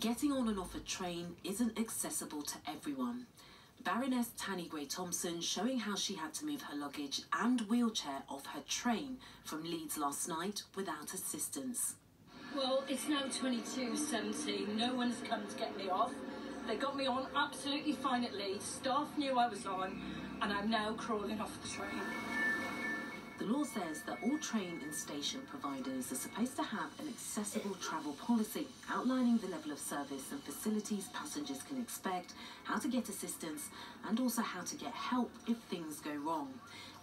Getting on and off a train isn't accessible to everyone. Baroness Tanni Grey-Thompson showing how she had to move her luggage and wheelchair off her train from Leeds last night without assistance. Well, it's now 22.17. No one's come to get me off. They got me on absolutely fine at Leeds. Staff knew I was on, and I'm now crawling off the train. The law says that all train and station providers are supposed to have an accessible travel policy outlining the level of service and facilities passengers can expect, how to get assistance, and also how to get help if things go wrong.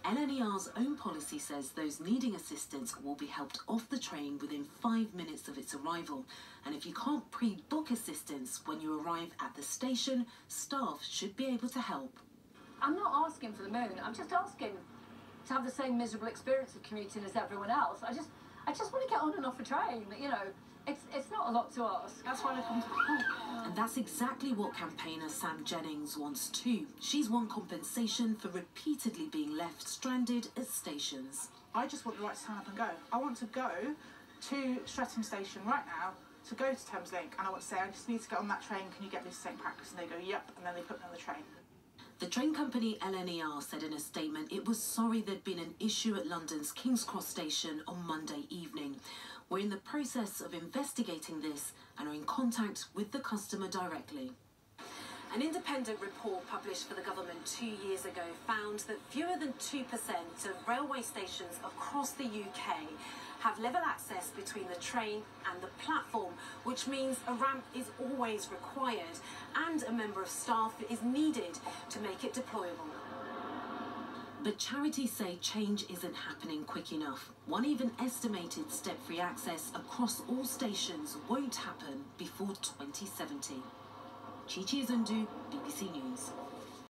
LNER's own policy says those needing assistance will be helped off the train within five minutes of its arrival. And if you can't pre book assistance when you arrive at the station, staff should be able to help. I'm not asking for the moon. I'm just asking to have the same miserable experience of commuting as everyone else. I just, I just want to get on and off a train. You know, it's it's not a lot to ask. That's why I come to. And that's exactly what campaigner Sam Jennings wants too. She's won compensation for repeatedly being left stranded at stations. I just want the right to turn up and go. I want to go to Streatham Station right now to go to Thameslink and I want to say, I just need to get on that train, can you get me to St Pancras? And they go, yep, and then they put me on the train. The train company LNER said in a statement it was sorry there'd been an issue at London's King's Cross station on Monday evening. We're in the process of investigating this and are in contact with the customer directly. An independent report published for the government two years ago found that fewer than 2% of railway stations across the UK have level access between the train and the platform, which means a ramp is always required and a member of staff is needed to make it deployable. But charities say change isn't happening quick enough. One even estimated step-free access across all stations won't happen before 2070. Chichi Izundu, BBC News.